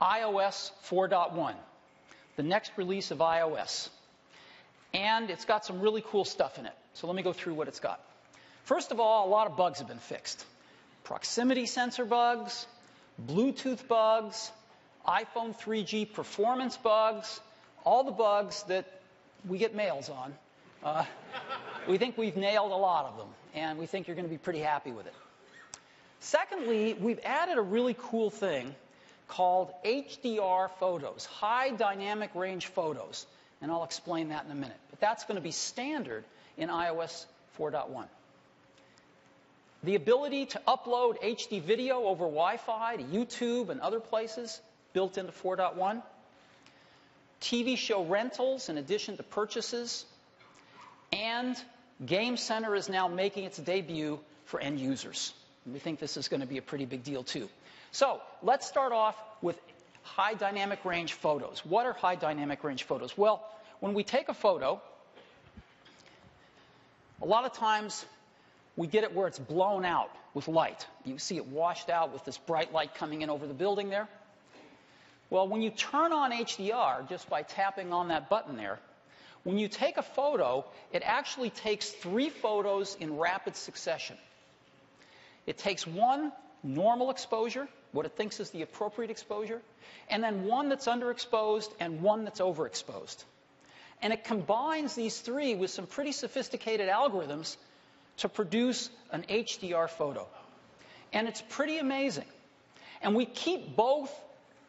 iOS 4.1, the next release of iOS. And it's got some really cool stuff in it. So let me go through what it's got. First of all, a lot of bugs have been fixed proximity sensor bugs, Bluetooth bugs, iPhone 3G performance bugs, all the bugs that we get mails on. Uh, we think we've nailed a lot of them, and we think you're going to be pretty happy with it. Secondly, we've added a really cool thing called HDR photos, high dynamic range photos, and I'll explain that in a minute. But that's going to be standard in iOS 4.1. The ability to upload HD video over Wi Fi to YouTube and other places built into 4.1. TV show rentals in addition to purchases. And Game Center is now making its debut for end users. And we think this is going to be a pretty big deal, too. So let's start off with high dynamic range photos. What are high dynamic range photos? Well, when we take a photo, a lot of times we get it where it's blown out with light. You see it washed out with this bright light coming in over the building there. Well, when you turn on HDR just by tapping on that button there, when you take a photo, it actually takes three photos in rapid succession. It takes one normal exposure, what it thinks is the appropriate exposure, and then one that's underexposed and one that's overexposed. And it combines these three with some pretty sophisticated algorithms to produce an HDR photo. And it's pretty amazing. And we keep both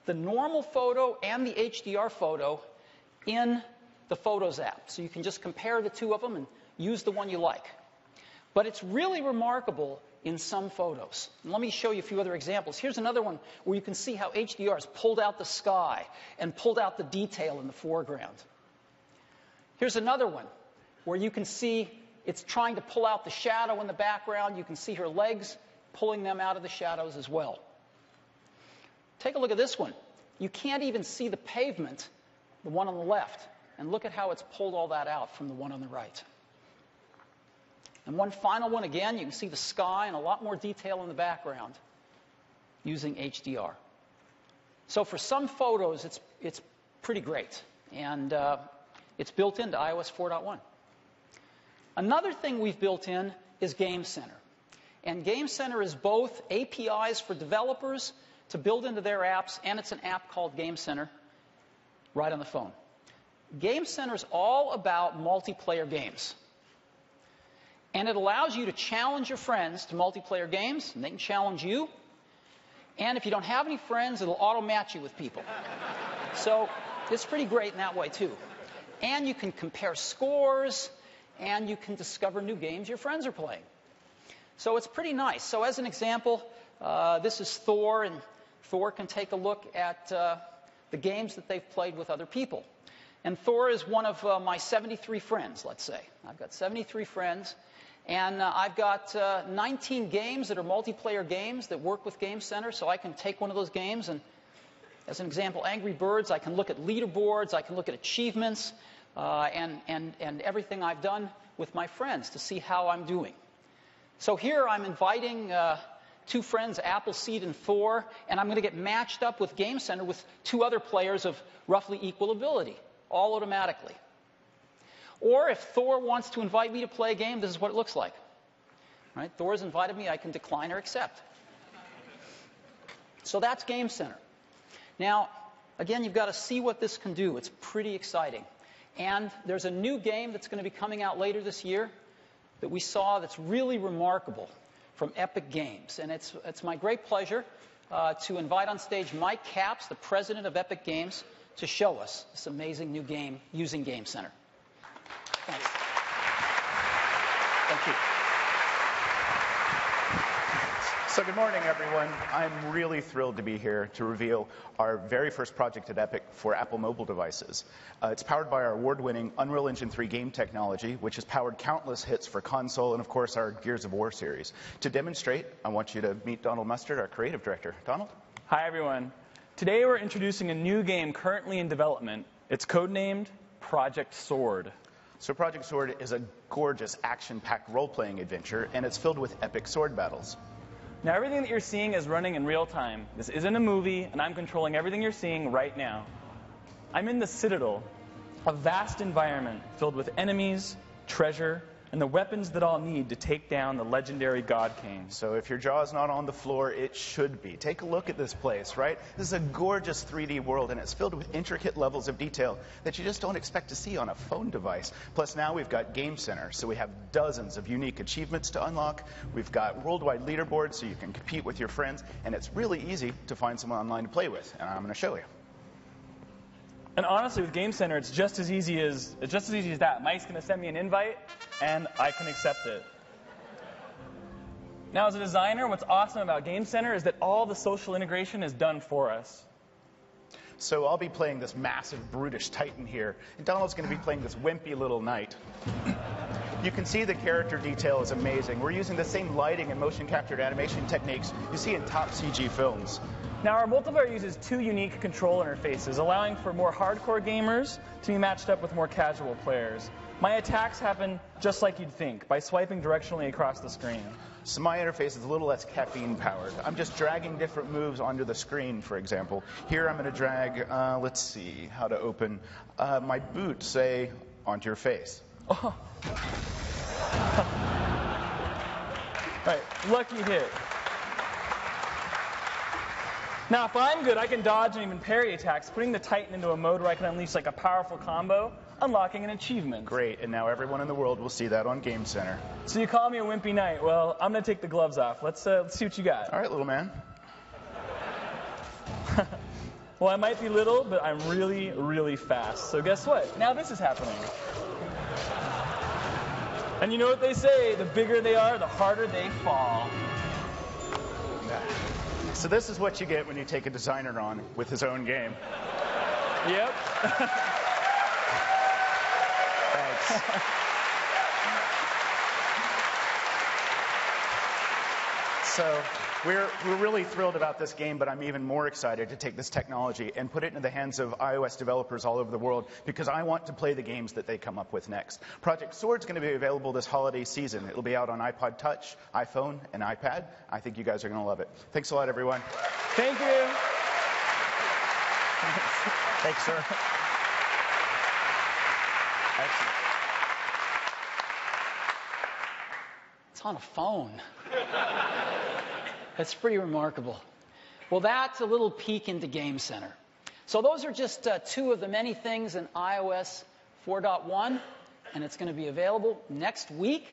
the normal photo and the HDR photo in the Photos app. So you can just compare the two of them and use the one you like. But it's really remarkable in some photos. And let me show you a few other examples. Here's another one where you can see how HDR has pulled out the sky and pulled out the detail in the foreground. Here's another one where you can see it's trying to pull out the shadow in the background. You can see her legs pulling them out of the shadows as well. Take a look at this one. You can't even see the pavement, the one on the left. And look at how it's pulled all that out from the one on the right. And one final one again, you can see the sky and a lot more detail in the background using HDR. So for some photos, it's, it's pretty great. And uh, it's built into iOS 4.1. Another thing we've built in is Game Center. And Game Center is both APIs for developers to build into their apps, and it's an app called Game Center right on the phone. Game Center is all about multiplayer games. And it allows you to challenge your friends to multiplayer games, and they can challenge you. And if you don't have any friends, it'll auto match you with people. so it's pretty great in that way, too. And you can compare scores and you can discover new games your friends are playing. So it's pretty nice. So, as an example, uh, this is Thor, and Thor can take a look at uh, the games that they've played with other people. And Thor is one of uh, my 73 friends, let's say. I've got 73 friends, and uh, I've got uh, 19 games that are multiplayer games that work with Game Center, so I can take one of those games and as an example, Angry Birds, I can look at leaderboards, I can look at achievements, uh, and, and, and everything I've done with my friends to see how I'm doing. So here I'm inviting uh, two friends, Appleseed and Thor, and I'm going to get matched up with Game Center with two other players of roughly equal ability, all automatically. Or if Thor wants to invite me to play a game, this is what it looks like. Right? Thor's invited me, I can decline or accept. So that's Game Center. Now, again, you've got to see what this can do. It's pretty exciting. And there's a new game that's going to be coming out later this year that we saw that's really remarkable from Epic Games. And it's, it's my great pleasure uh, to invite on stage Mike Capps, the president of Epic Games, to show us this amazing new game using Game Center. Thanks. Thank you. So good morning, everyone. I'm really thrilled to be here to reveal our very first project at Epic for Apple mobile devices. Uh, it's powered by our award-winning Unreal Engine 3 game technology, which has powered countless hits for console and, of course, our Gears of War series. To demonstrate, I want you to meet Donald Mustard, our creative director. Donald? Hi, everyone. Today we're introducing a new game currently in development. It's codenamed Project Sword. So Project Sword is a gorgeous action-packed role-playing adventure, and it's filled with epic sword battles. Now, everything that you're seeing is running in real time. This isn't a movie, and I'm controlling everything you're seeing right now. I'm in the Citadel, a vast environment filled with enemies, treasure, and the weapons that I'll need to take down the legendary God King. So if your jaw is not on the floor, it should be. Take a look at this place, right? This is a gorgeous 3D world, and it's filled with intricate levels of detail that you just don't expect to see on a phone device. Plus, now we've got Game Center, so we have dozens of unique achievements to unlock. We've got worldwide leaderboards, so you can compete with your friends, and it's really easy to find someone online to play with, and I'm going to show you. And honestly, with Game Center, it's just as easy as it's just as easy as that. Mike's going to send me an invite, and I can accept it. Now, as a designer, what's awesome about Game Center is that all the social integration is done for us. So I'll be playing this massive, brutish Titan here, and Donald's going to be playing this wimpy little knight. You can see the character detail is amazing. We're using the same lighting and motion captured animation techniques you see in top CG films. Now, our multiplayer uses two unique control interfaces, allowing for more hardcore gamers to be matched up with more casual players. My attacks happen just like you'd think, by swiping directionally across the screen. So my interface is a little less caffeine powered. I'm just dragging different moves onto the screen, for example. Here I'm going to drag, uh, let's see, how to open uh, my boot, say, onto your face. Oh. right, lucky hit. Now, if I'm good, I can dodge and even parry attacks, putting the Titan into a mode where I can unleash like a powerful combo, unlocking an achievement. Great, and now everyone in the world will see that on Game Center. So you call me a wimpy knight. Well, I'm gonna take the gloves off. Let's, uh, let's see what you got. All right, little man. well, I might be little, but I'm really, really fast. So guess what? Now this is happening. And you know what they say? The bigger they are, the harder they fall. So this is what you get when you take a designer on with his own game. Yep. Thanks. So we're, we're really thrilled about this game, but I'm even more excited to take this technology and put it into the hands of iOS developers all over the world because I want to play the games that they come up with next. Project Sword's going to be available this holiday season. It'll be out on iPod Touch, iPhone, and iPad. I think you guys are going to love it. Thanks a lot, everyone. Thank you. Thanks, sir. Excellent. It's on a phone. That's pretty remarkable. Well, that's a little peek into Game Center. So those are just uh, two of the many things in iOS 4.1, and it's going to be available next week.